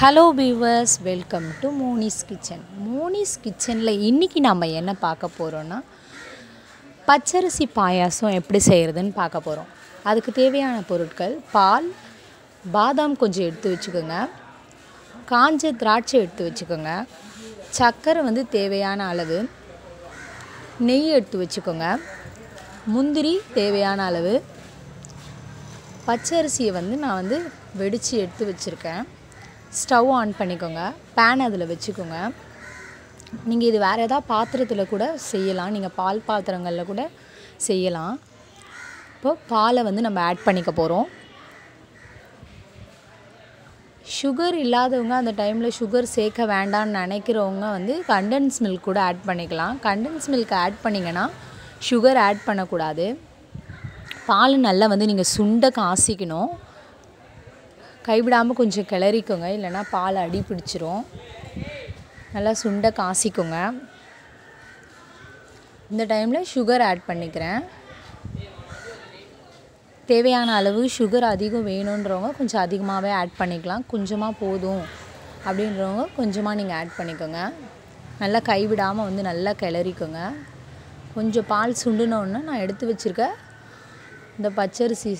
Hello viewers welcome to Moni's kitchen Moni's கிச்சனில் இன்றைக்கி நம்ம என்ன பார்க்க போகிறோன்னா பச்சரிசி பாயாசம் எப்படி செய்கிறதுன்னு பார்க்க போகிறோம் அதுக்கு தேவையான பொருட்கள் பால் பாதாம் கொஞ்சம் எடுத்து வச்சுக்கோங்க. காஞ்ச திராட்சை எடுத்து வச்சுக்கோங்க. சர்க்கரை வந்து தேவையான அளவு. நெய் எடுத்து வச்சுக்கோங்க. முந்திரி தேவையான அளவு. பச்சரிசியை வந்து நான் வந்து வெடித்து எடுத்து வச்சுருக்கேன். ஸ்டவ் ஆன் பண்ணிக்கோங்க. பேன் அதில் வச்சுக்கோங்க. நீங்கள் இது வேறு எதாவது பாத்திரத்தில் கூட செய்யலாம். நீங்கள் பால் பாத்திரங்களில் கூட செய்யலாம். இப்போ பாலை வந்து நம்ம ஆட் பண்ணிக்க போகிறோம் சுகர் இல்லாதவங்க அந்த டைமில் சுகர் சேர்க்க வேண்டாம்னு நினைக்கிறவங்க வந்து கண்டன்ஸ் மில்க் கூட ஆட் பண்ணிக்கலாம். கண்டன்ஸ் மில்க் ஆட் பண்ணிங்கன்னா சுகர் ஆட் பண்ணக்கூடாது. பால் நல்லா வந்து நீங்கள் சுண்ட காசிக்கணும். கைவிடாமல் கொஞ்சம் கிளறிக்கோங்க. இல்லைன்னா பால் அடி பிடிச்சிரும். நல்லா சுண்ட காசிக்கோங்க. இந்த டைமில் சுகர் ஆட் பண்ணிக்கிறேன். தேவையான அளவு சுகர் அதிகம் வேணுன்றவங்க கொஞ்சம் அதிகமாகவே ஆட் பண்ணிக்கலாம். கொஞ்சமாக போதும் அப்படின்றவங்க கொஞ்சமாக நீங்கள் ஆட் பண்ணிக்கோங்க. நல்லா கைவிடாமல் வந்து நல்லா கிளறிக்கோங்க. கொஞ்சம் பால் சுண்டுனோடனே நான் எடுத்து வச்சுருக்க இந்த பச்சரிசி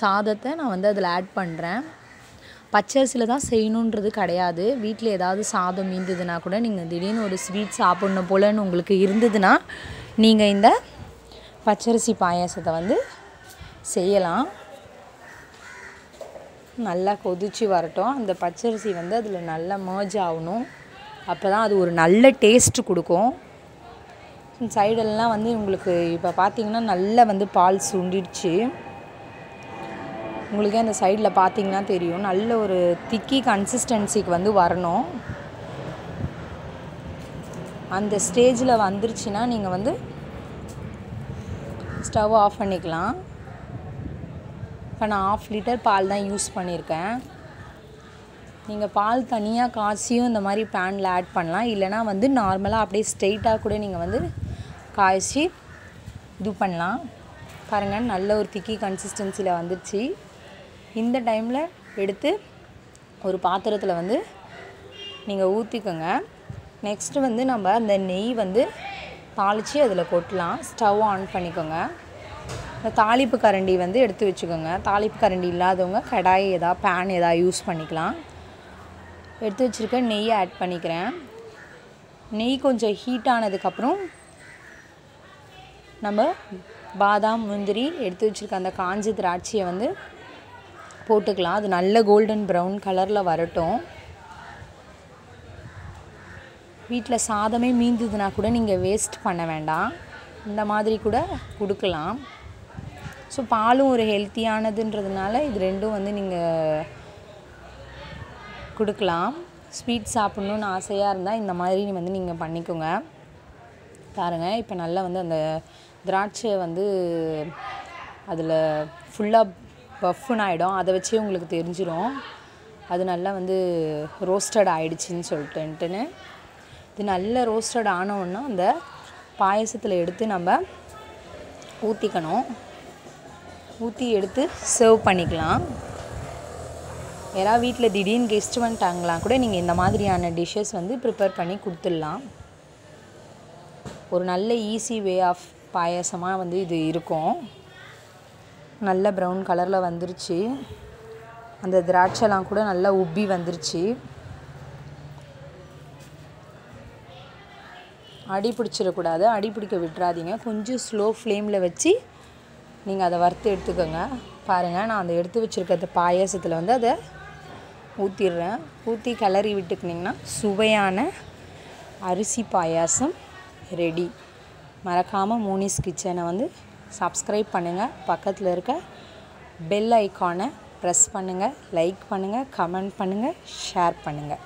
சாதத்தை நான் வந்து அதில் ஆட் பண்ணுறேன் பச்சரிசியில் தான் செய்யணுன்றது கிடையாது. வீட்டில் ஏதாவது சாதம் மீந்ததுன்னா கூட நீங்கள் திடீர்னு ஒரு ஸ்வீட் சாப்பிட்ணும் போலன்னு உங்களுக்கு இருந்ததுன்னா நீங்கள் இந்த பச்சரிசி பாயாசத்தை வந்து செய்யலாம். நல்லா கொதிச்சு வரட்டும். அந்த பச்சரிசி வந்து அதில் நல்லா மர்ஜ் ஆகணும். அப்போ தான் அது ஒரு நல்ல டேஸ்ட்டு கொடுக்கும். சைடெல்லாம் வந்து உங்களுக்கு இப்போ பார்த்தீங்கன்னா நல்லா வந்து பால் சுண்டிடுச்சு. உங்களுக்கே அந்த சைடில் பார்த்தீங்கன்னா தெரியும். நல்ல ஒரு திக்கி கன்சிஸ்டன்சிக்கு வந்து வரணும். அந்த ஸ்டேஜில் வந்துருச்சுன்னா நீங்கள் வந்து ஸ்டவ் ஆஃப் பண்ணிக்கலாம். இப்போ நான் ஆஃப் லிட்டர் பால் தான் யூஸ் பண்ணியிருக்கேன் நீங்கள் பால் தனியாக காய்ச்சியும் இந்த மாதிரி பேனில் ஆட் பண்ணலாம். இல்லைனா வந்து நார்மலாக அப்படியே ஸ்ட்ரெயிட்டாக கூட நீங்கள் வந்து காய்ச்சி இது பண்ணலாம். பாருங்கள் நல்ல ஒரு திக்கி கன்சிஸ்டன்சியில் வந்துடுச்சு இந்த டைமில் எடுத்து ஒரு பாத்திரத்தில் வந்து நீங்கள் ஊற்றிக்கோங்க நெக்ஸ்ட்டு வந்து நம்ம அந்த நெய் வந்து தாளித்து அதில் கொட்டலாம். ஸ்டவ் ஆன் பண்ணிக்கோங்க. இந்த தாளிப்பு கரண்டி வந்து எடுத்து வச்சுக்கோங்க. தாளிப்பு கரண்டி இல்லாதவங்க கடாய் எதா பேன் எதா யூஸ் பண்ணிக்கலாம். எடுத்து வச்சுருக்க நெய்யை ஆட் பண்ணிக்கிறேன். நெய் கொஞ்சம் ஹீட் ஆனதுக்கப்புறம் நம்ம பாதாம் முந்திரி எடுத்து வச்சுருக்க அந்த காஞ்ச திராட்சையை வந்து போட்டுக்கலாம். அது நல்ல கோல்டன் ப்ரௌன் கலரில் வரட்டும். வீட்டில் சாதமே மீந்ததுன்னா கூட நீங்கள் வேஸ்ட் பண்ண வேண்டாம். இந்த மாதிரி கூட கொடுக்கலாம். ஸோ பாலும் ஒரு ஹெல்த்தியானதுன்றதுனால இது ரெண்டும் வந்து நீங்கள் கொடுக்கலாம். ஸ்வீட் சாப்பிட்ணுன்னு ஆசையாக இருந்தால் இந்த மாதிரி வந்து நீங்கள் பண்ணிக்கோங்க. பாருங்கள் இப்போ நல்லா வந்து அந்த திராட்சையை வந்து அதில் ஃபுல்லாக பஃப்னு ஆகிடும் அதை வச்சே உங்களுக்கு தெரிஞ்சிடும் அது நல்லா வந்து ரோஸ்டட் ஆகிடுச்சின்னு சொல்லிட்டுன்ட்டுன்னு. இது நல்ல ரோஸ்டட் ஆனோன்னா அந்த பாயசத்தில் எடுத்து நம்ம ஊற்றிக்கணும் ஊற்றி எடுத்து சர்வ் பண்ணிக்கலாம். யாராவது வீட்டில் திடீர்னு கெஸ்ட் வந்துட்டாங்களாம் கூட நீங்கள் இந்த மாதிரியான டிஷ்ஷஸ் வந்து ப்ரிப்பேர் பண்ணி கொடுத்துடலாம். ஒரு நல்ல ஈஸி வே ஆஃப் பாயசமாக வந்து இது இருக்கும். நல்ல ப்ரௌன் கலரில் வந்துருச்சு. அந்த திராட்சைலாம் கூட நல்லா உப்பி வந்துருச்சு. அடி பிடிச்சிடக்கூடாது. அடி பிடிக்க விட்டுறாதீங்க. கொஞ்சம் ஸ்லோ ஃப்ளேமில் வச்சு நீங்கள் அதை வறுத்து எடுத்துக்கோங்க. பாருங்கள் நான் அதை எடுத்து வச்சுருக்க அந்த பாயாசத்தில் வந்து அதை ஊற்றிடுறேன் ஊற்றி கிளறி விட்டுக்கினிங்கன்னா சுவையான அரிசி பாயாசம் ரெடி மறக்காமல் மோனிஸ் கிச்சனை வந்து சப்ஸ்கிரைப் பண்ணுங்கள் பக்கத்தில் இருக்க பெல் ஐக்கானை ப்ரெஸ் பண்ணுங்கள் லைக் பண்ணுங்கள் கமெண்ட் பண்ணுங்கள் ஷேர் பண்ணுங்கள்